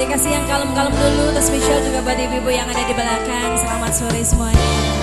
Dikasih yang kalem-kalem dulu, terus spesial juga buat ibu-ibu yang ada di belakang. Selamat sore semuanya.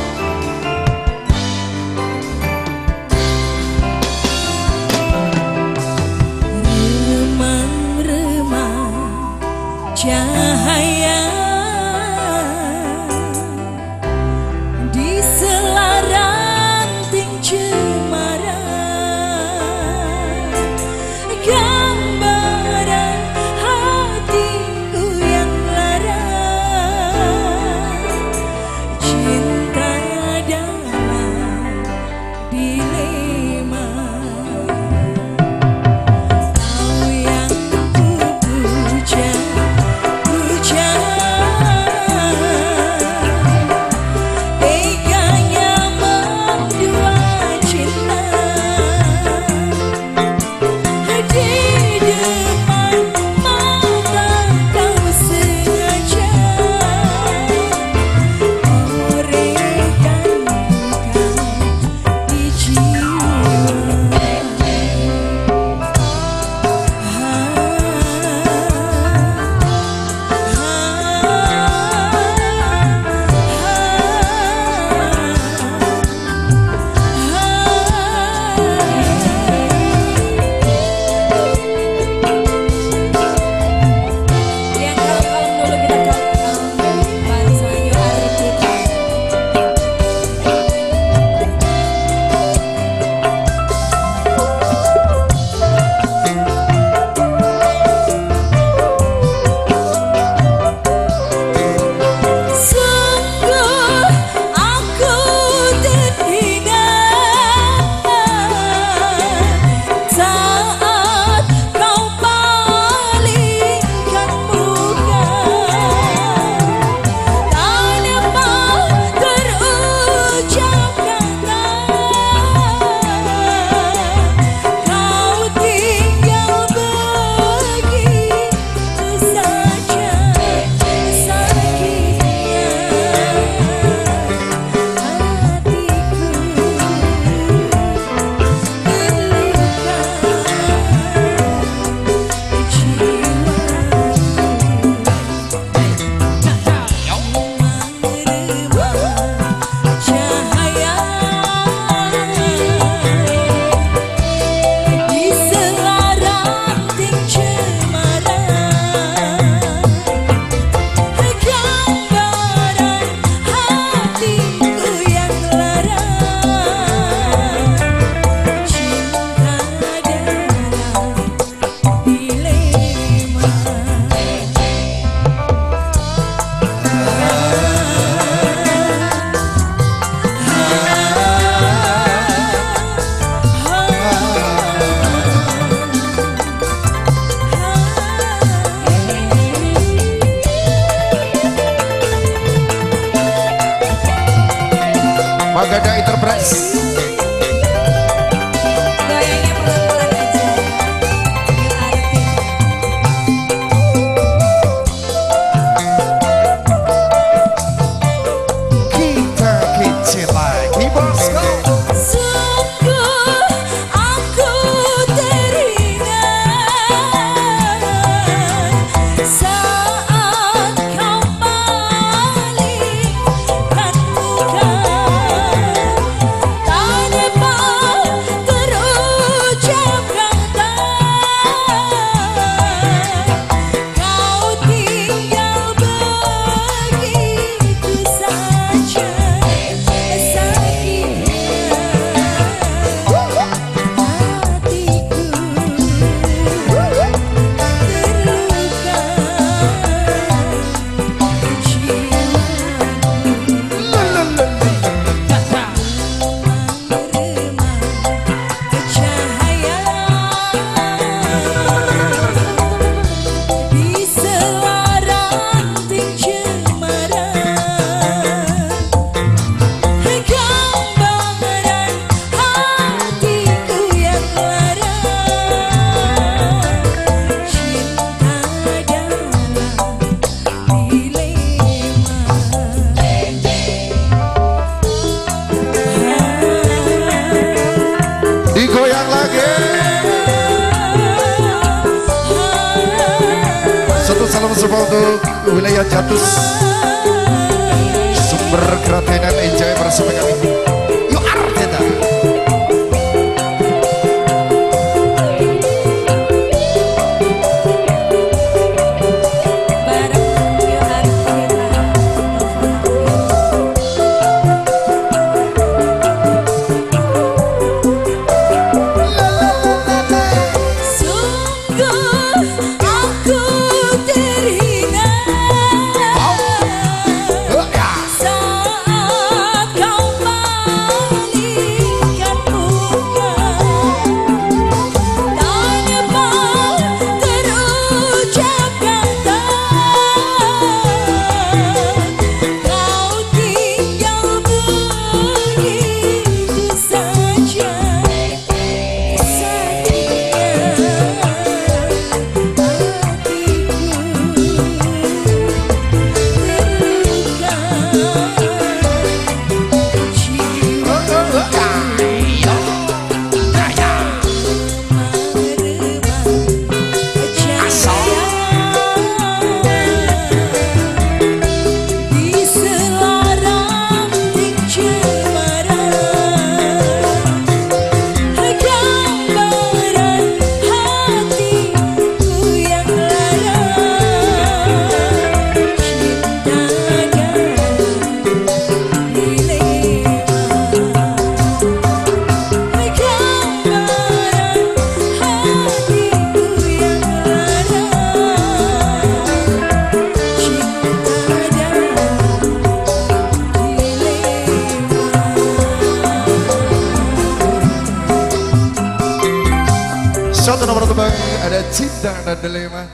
Magada Enterprise untuk wilayah Jatus Sumber keratenan enjoy bersama kami. Satu nomor tebang ada cinta dan dilema.